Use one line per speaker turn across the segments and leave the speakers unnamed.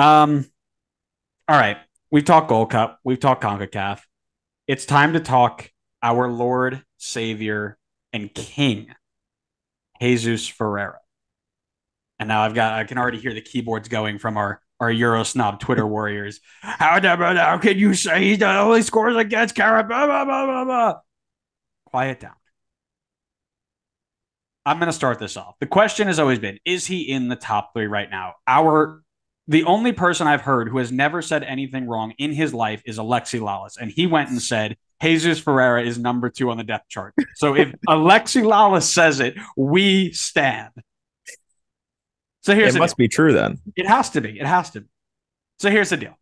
Um, all right. We've talked Gold Cup. We've talked CONCACAF. It's time to talk our Lord, Savior, and King, Jesus Ferreira. And now I've got, I can already hear the keyboards going from our, our Euro snob Twitter warriors. How, how can you say he's he only scores against Carabao? Blah, blah, blah, blah. Quiet down. I'm going to start this off. The question has always been Is he in the top three right now? Our the only person I've heard who has never said anything wrong in his life is Alexi Lalas. And he went and said, Jesus Ferreira is number two on the depth chart. So if Alexi Lalas says it, we stand. So here's
it must deal. be true then.
It has to be. It has to be. So here's the deal.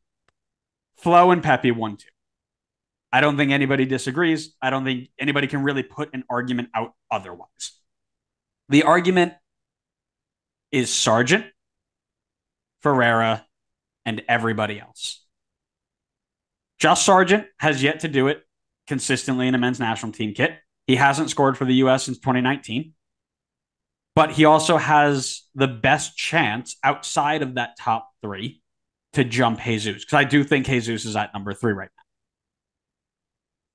Flo and Pepi one two. I don't think anybody disagrees. I don't think anybody can really put an argument out otherwise. The argument is Sargent Ferreira, and everybody else. Josh Sargent has yet to do it consistently in a men's national team kit. He hasn't scored for the U.S. since 2019, but he also has the best chance outside of that top three to jump Jesus because I do think Jesus is at number three right now.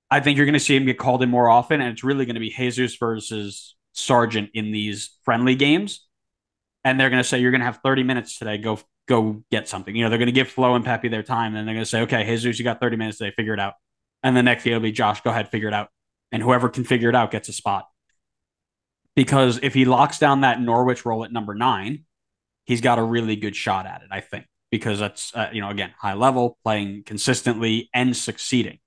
I think you're going to see him get called in more often, and it's really going to be Jesus versus Sargent in these friendly games. And they're going to say, You're going to have 30 minutes today. Go go get something. You know, they're going to give Flo and Pepi their time, and they're going to say, okay, Jesus, you got 30 minutes today, figure it out. And the next day it'll be Josh, go ahead, figure it out. And whoever can figure it out gets a spot. Because if he locks down that Norwich role at number nine, he's got a really good shot at it, I think, because that's, uh, you know, again, high level, playing consistently and succeeding.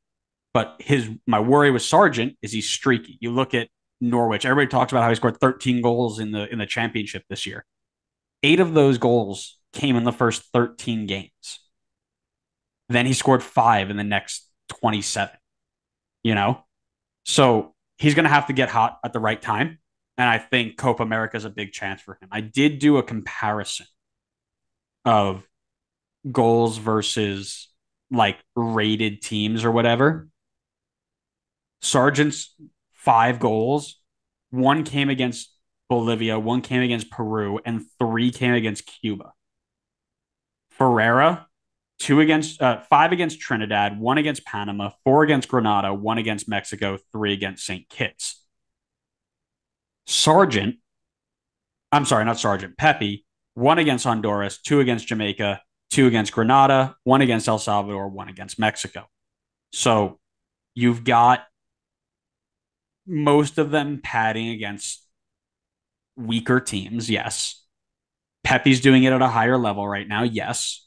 But his, my worry with Sargent is he's streaky. You look at Norwich, everybody talks about how he scored 13 goals in the, in the championship this year. Eight of those goals came in the first 13 games. Then he scored five in the next 27, you know? So he's going to have to get hot at the right time. And I think Copa America is a big chance for him. I did do a comparison of goals versus like rated teams or whatever. Sargent's five goals, one came against Bolivia, one came against Peru, and three came against Cuba. Ferreira, two against uh, five against Trinidad, one against Panama, four against Grenada, one against Mexico, three against St. Kitts. Sargent, I'm sorry, not Sargent, Pepi, one against Honduras, two against Jamaica, two against Grenada, one against El Salvador, one against Mexico. So you've got most of them padding against weaker teams, yes. Pepi's doing it at a higher level right now. Yes.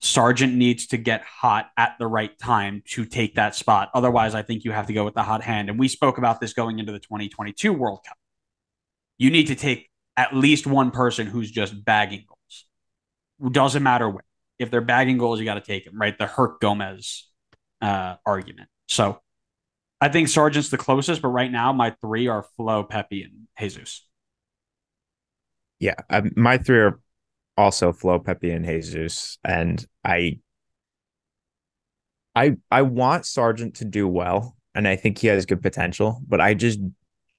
Sargent needs to get hot at the right time to take that spot. Otherwise, I think you have to go with the hot hand. And we spoke about this going into the 2022 World Cup. You need to take at least one person who's just bagging goals. Doesn't matter where. If they're bagging goals, you got to take them, right? The Hernangomez uh, argument. So I think Sargent's the closest, but right now my three are Flo, Pepi, and Jesus.
Yeah, um, my three are also Flo, Pepi, and Jesus, and I, I, I want Sargent to do well, and I think he has good potential, but I just,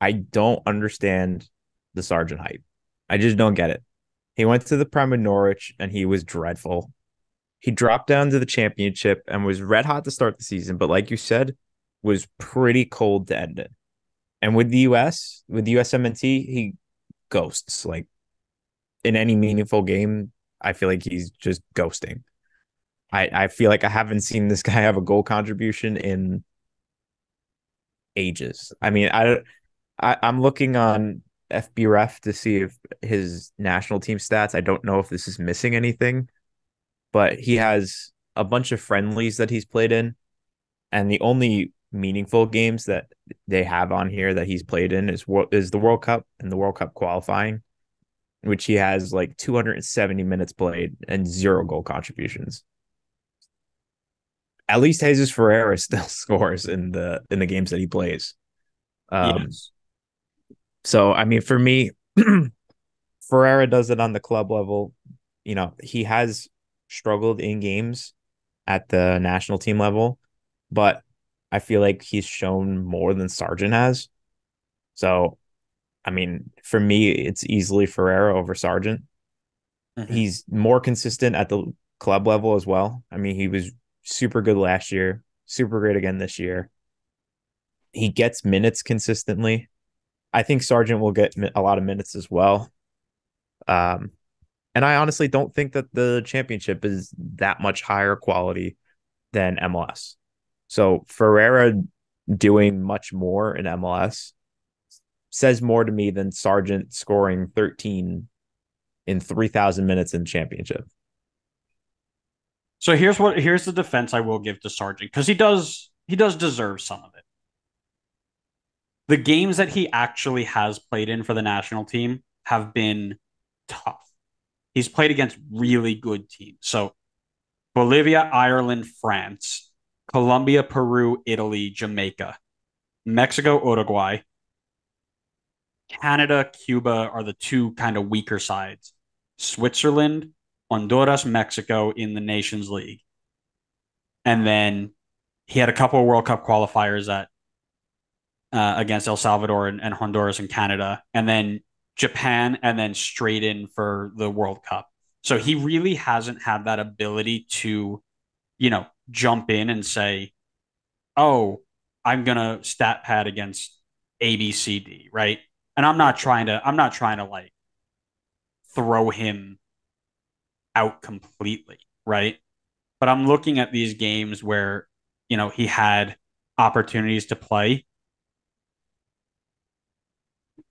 I don't understand the Sargent hype. I just don't get it. He went to the Prem in Norwich, and he was dreadful. He dropped down to the championship and was red hot to start the season, but like you said, was pretty cold to end it. And with the US, with the USMNT, he ghosts. Like in any meaningful game, I feel like he's just ghosting. I, I feel like I haven't seen this guy have a goal contribution in ages. I mean, I, I I'm looking on FBref to see if his national team stats. I don't know if this is missing anything, but he has a bunch of friendlies that he's played in, and the only meaningful games that they have on here that he's played in is is the World Cup and the World Cup qualifying which he has like 270 minutes played and zero goal contributions. At least Jesus Ferreira still scores in the in the games that he plays. Um, yes. So I mean, for me, Ferreira does it on the club level. You know, he has struggled in games at the national team level, but I feel like he's shown more than Sargent has. So I mean, for me, it's easily Ferreira over Sargent. Mm-hmm. He's more consistent at the club level as well. I mean, he was super good last year, super great again this year. He gets minutes consistently. I think Sargent will get a lot of minutes as well. Um, and I honestly don't think that the championship is that much higher quality than MLS. So Ferreira doing much more in MLS says more to me than Sargent scoring 13 in 3,000 minutes in championship.
So here's what here's the defense I will give to Sargent because he does he does deserve some of it. The games that he actually has played in for the national team have been tough. He's played against really good teams. So Bolivia, Ireland, France, Colombia, Peru, Italy, Jamaica, Mexico, Uruguay, Canada, Cuba are the two kind of weaker sides. Switzerland, Honduras, Mexico in the Nations League. And then he had a couple of World Cup qualifiers at uh, against El Salvador and, and Honduras and Canada, and then Japan, and then straight in for the World Cup. So he really hasn't had that ability to, you know, jump in and say, "Oh, I'm gonna stat pad against ABCD," right? And I'm not trying to. I'm not trying to like throw him out completely, right? But I'm looking at these games where, you know, he had opportunities to play.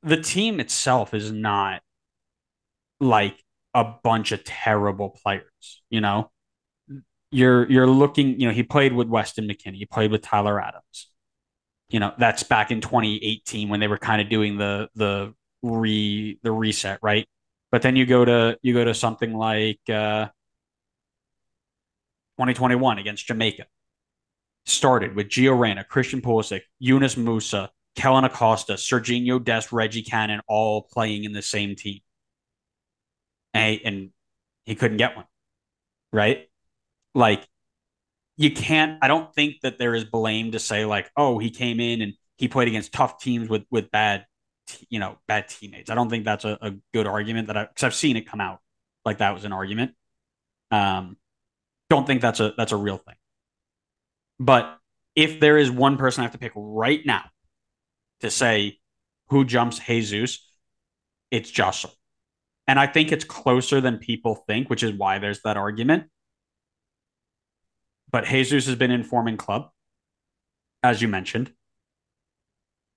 The team itself is not like a bunch of terrible players, you know. You're you're looking, you know, he played with Weston McKennie, he played with Tyler Adams. You know, that's back in 2018 when they were kind of doing the the re the reset, right? But then you go to you go to something like uh, 2021 against Jamaica. Started with Gio Reyna, Christian Pulisic, Yunus Musah, Kellyn Acosta, Sergiño Dest, Reggie Cannon, all playing in the same team. And, and he couldn't get one. Right? Like you can't I don't think that there is blame to say like, oh, he came in and he played against tough teams with with bad you know bad teammates. I don't think that's a, a good argument that I because I've seen it come out like that was an argument. Um, don't think that's a that's a real thing. But if there is one person I have to pick right now to say who jumps Jesus, it's Josh. And I think it's closer than people think, which is why there's that argument. But Jesus has been informing club, as you mentioned.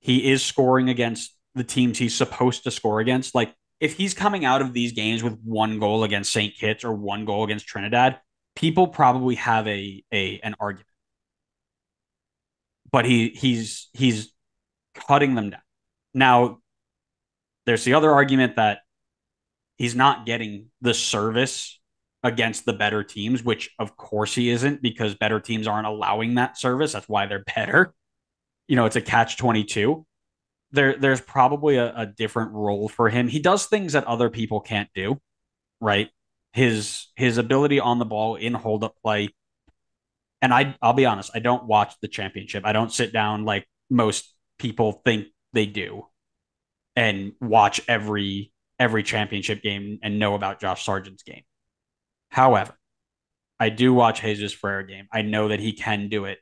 He is scoring against the teams he's supposed to score against. Like if he's coming out of these games with one goal against St. Kitts or one goal against Trinidad, people probably have a a an argument. But he he's he's cutting them down. Now there's the other argument that he's not getting the service against the better teams, which of course he isn't because better teams aren't allowing that service. That's why they're better. You know, it's a catch 22 there there's probably a, a different role for him. He does things that other people can't do, right? His his ability on the ball in hold up play. And I I'll be honest, I don't watch the championship. I don't sit down like most people think they do and watch every every championship game and know about Josh Sargent's game. However, I do watch Jesus Ferreira game. I know that he can do it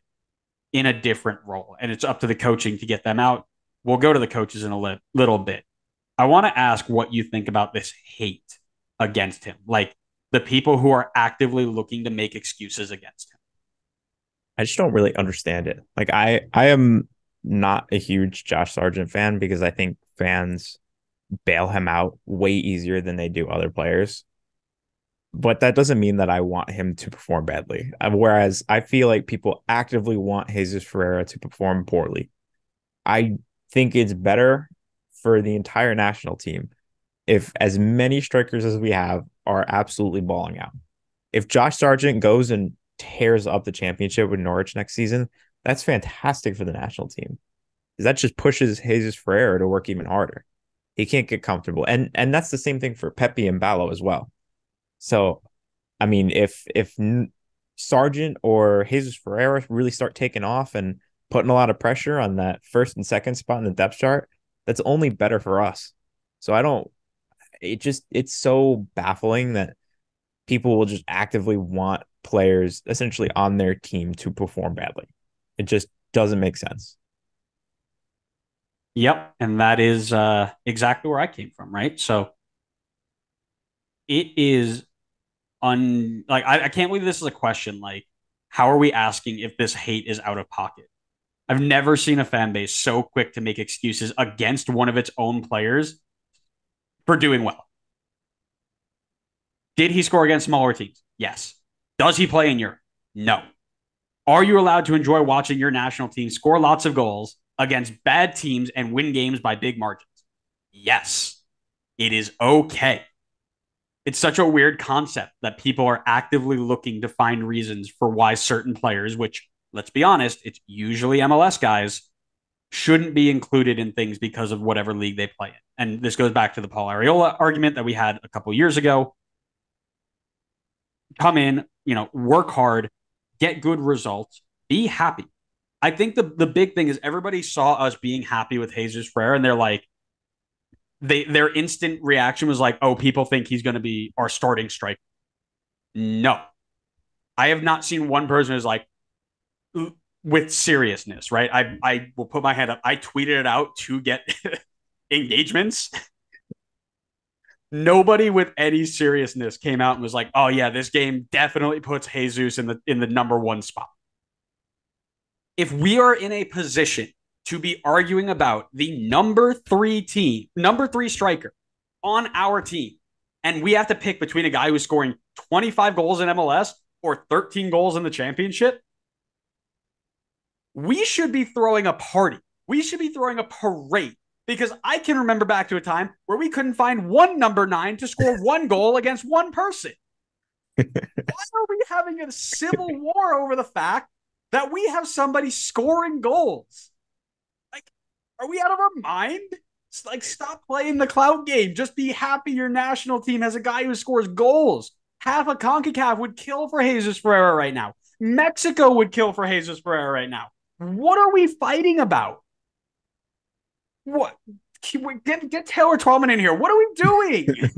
in a different role, and it's up to the coaching to get them out we'll go to the coaches in a li- little bit. I want to ask what you think about this hate against him, like the people who are actively looking to make excuses against him.
I just don't really understand it. Like I, I am not a huge Josh Sargent fan because I think fans bail him out way easier than they do other players. But that doesn't mean that I want him to perform badly. Uh, whereas I feel like people actively want Jesus Ferreira to perform poorly. I think it's better for the entire national team if as many strikers as we have are absolutely balling out. If Josh Sargent goes and tears up the championship with Norwich next season, that's fantastic for the national team. That just pushes Jesus Ferreira to work even harder. He can't get comfortable. And and that's the same thing for Pepi and Ballo as well. So, I mean, if if Sargent or Jesus Ferreira really start taking off and putting a lot of pressure on that first and second spot in the depth chart, that's only better for us. So I don't, it just, it's so baffling that people will just actively want players essentially on their team to perform badly. It just doesn't make sense.
Yep, and that is uh, exactly where I came from, right? So it is un like I, I can't believe this is a question. Like, how are we asking if this hate is out of pocket? I've never seen a fan base so quick to make excuses against one of its own players for doing well. Did he score against smaller teams? Yes. Does he play in Europe? No. Are you allowed to enjoy watching your national team score lots of goals against bad teams and win games by big margins? Yes. It is okay. It's such a weird concept that people are actively looking to find reasons for why certain players, which let's be honest, it's usually MLS guys, shouldn't be included in things because of whatever league they play in. And this goes back to the Paul Arriola argument that we had a couple years ago. Come in, you know, work hard, get good results, be happy. I think the the big thing is everybody saw us being happy with Jesus Ferreira, and they're like, they their instant reaction was like, "Oh, people think he's going to be our starting striker." No, I have not seen one person who's like, with seriousness, right? I I will put my hand up. I tweeted it out to get engagements. Nobody with any seriousness came out and was like, "Oh yeah, this game definitely puts Jesus in the in the number 1 spot." If we are in a position to be arguing about the number 3 team, number 3 striker on our team, and we have to pick between a guy who's scoring 25 goals in MLS or 13 goals in the championship, we should be throwing a party. We should be throwing a parade because I can remember back to a time where we couldn't find one number nine to score one goal against one person. Why are we having a civil war over the fact that we have somebody scoring goals? Are we out of our mind? like, stop playing the cloud game. Just be happy your national team has a guy who scores goals. Half a CONCACAF would kill for Jesus Ferreira right now. Mexico would kill for Jesus Ferreira right now. What are we fighting about? What? Get get Taylor Twellman in here. What are we doing?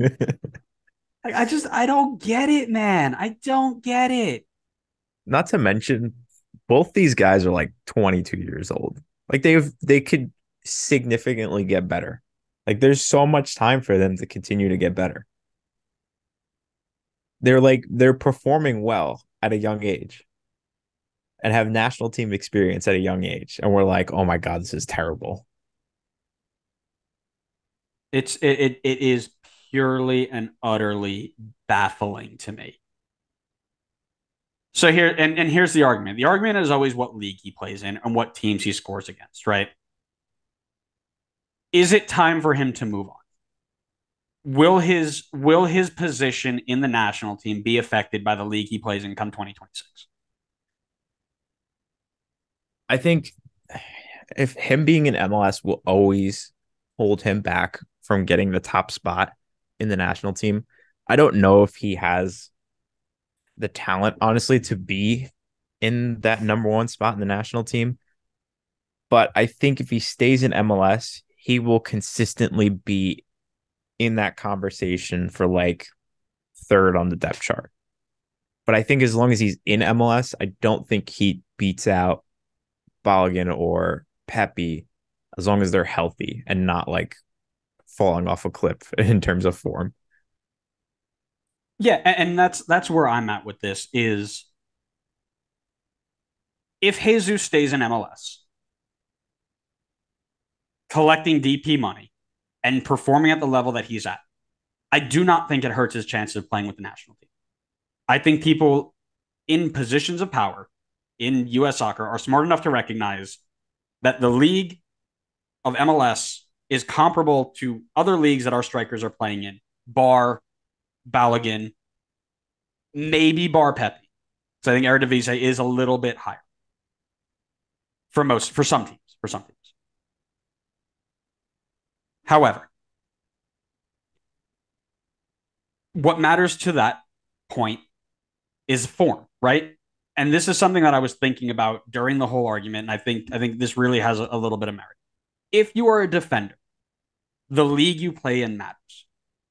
like, I just I don't get it, man. I don't get it.
Not to mention, both these guys are like 22 years old. Like they've they could significantly get better. Like there's so much time for them to continue to get better. They're like they're performing well at a young age and have national team experience at a young age and we're like oh my god this is terrible
it's it it, is purely and utterly baffling to me so here and, and here's the argument the argument is always what league he plays in and what teams he scores against right is it time for him to move on will his will his position in the national team be affected by the league he plays in come 2026
I think if him being in MLS will always hold him back from getting the top spot in the national team. I don't know if he has the talent, honestly, to be in that number one spot in the national team. But I think if he stays in MLS, he will consistently be in that conversation for like third on the depth chart. But I think as long as he's in MLS, I don't think he beats out Balogun or Pepi as long as they're healthy and not like falling off a cliff in terms of form.
Yeah, and that's that's where I'm at with this is if Jesus stays in MLS, collecting DP money and performing at the level that he's at, I do not think it hurts his chances of playing with the national team. I think people in positions of power in US soccer are smart enough to recognize that the league of MLS is comparable to other leagues that our strikers are playing in, bar, Balogun, maybe bar Pepi. So I think Eredivisie is a little bit higher for most, for some teams, for some teams. However, what matters to that point is form, right? and this is something that I was thinking about during the whole argument, and I think I think this really has a, little bit of merit. If you are a defender, the league you play in matters.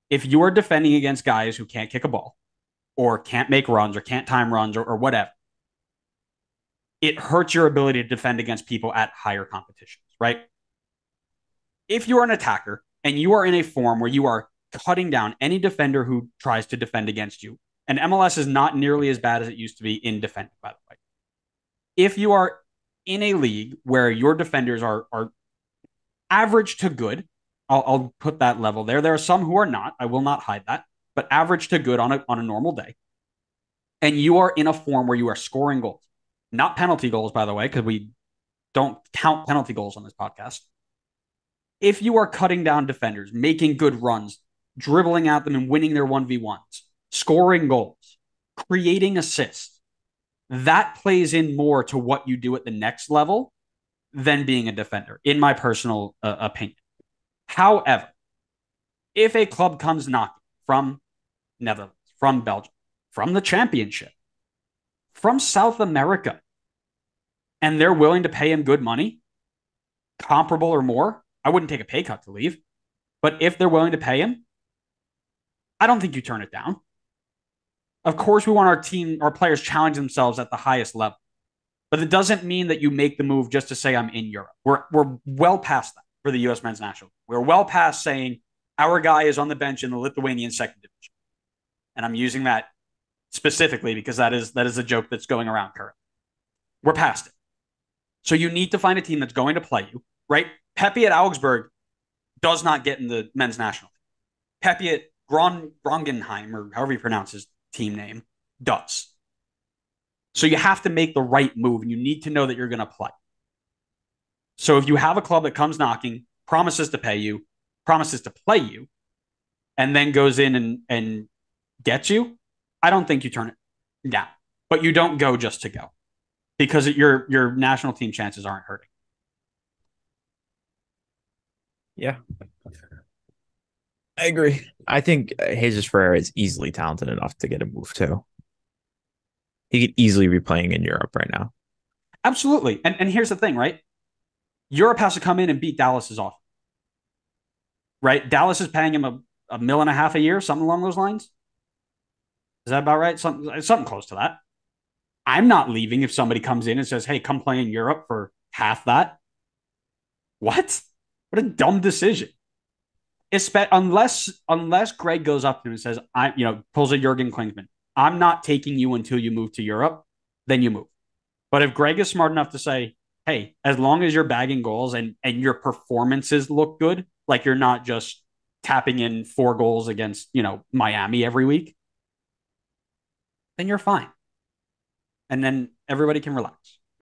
If you are defending against guys who can't kick a ball, or can't make runs or can't time runs or, or whatever, it hurts your ability to defend against people at higher competitions, right? If you're an attacker and you are in a form where you are cutting down any defender who tries to defend against you, and MLS is not nearly as bad as it used to be in defending, by the way. If you are in a league where your defenders are are average to good, I'll, I'll put that level there. There are some who are not. I will not hide that, but average to good on a on a normal day. And you are in a form where you are scoring goals, not penalty goals, by the way, because we don't count penalty goals on this podcast. If you are cutting down defenders, making good runs, dribbling at them and winning their 1v1s, scoring goals, creating assists, that plays in more to what you do at the next level than being a defender, in my personal uh, opinion. However, if a club comes knocking from Netherlands, from Belgium, from the championship, from South America, and they're willing to pay him good money, comparable or more, I wouldn't take a pay cut to leave. But if they're willing to pay him, I don't think you turn it down. Of course, we want our team, our players challenge themselves at the highest level. But it doesn't mean that you make the move just to say I'm in Europe. We're we're well past that for the U.S. men's national. We're well past saying our guy is on the bench in the Lithuanian second division, and I'm using that specifically because that is that is a joke that's going around currently. We're past it. So you need to find a team that's going to play you, right? Pepi at Augsburg does not get in the men's national. Pepi at Gron, Grongenheim, or however you pronounce his team name, does. So you have to make the right move and you need to know that you're going to play. So if you have a club that comes knocking, promises to pay you, promises to play you, and then goes in and, and gets you, I don't think you turn it down. But you don't go just to go because your your national team chances aren't hurting.
Yeah. I agree. I think uh, Jesus Ferreira is easily talented enough to get a move too. He could easily be playing in Europe right now.
Absolutely. And and here's the thing, right? Europe has to come in and beat Dallas's off. Right? Dallas is paying him a, a mill and a half a year, something along those lines. Is that about right? Something something close to that. I'm not leaving if somebody comes in and says, "Hey, come play in Europe for half that." What? What a dumb decision. Unless unless Gregg goes up to him and says, "I," you know, pulls a Jurgen Klinsmann. I'm not taking you until you move to Europe. Then you move. But if Gregg is smart enough to say, "Hey, as long as you're bagging goals and and your performances look good, like you're not just tapping in four goals against you know Miami every week, then you're fine." And then everybody can relax.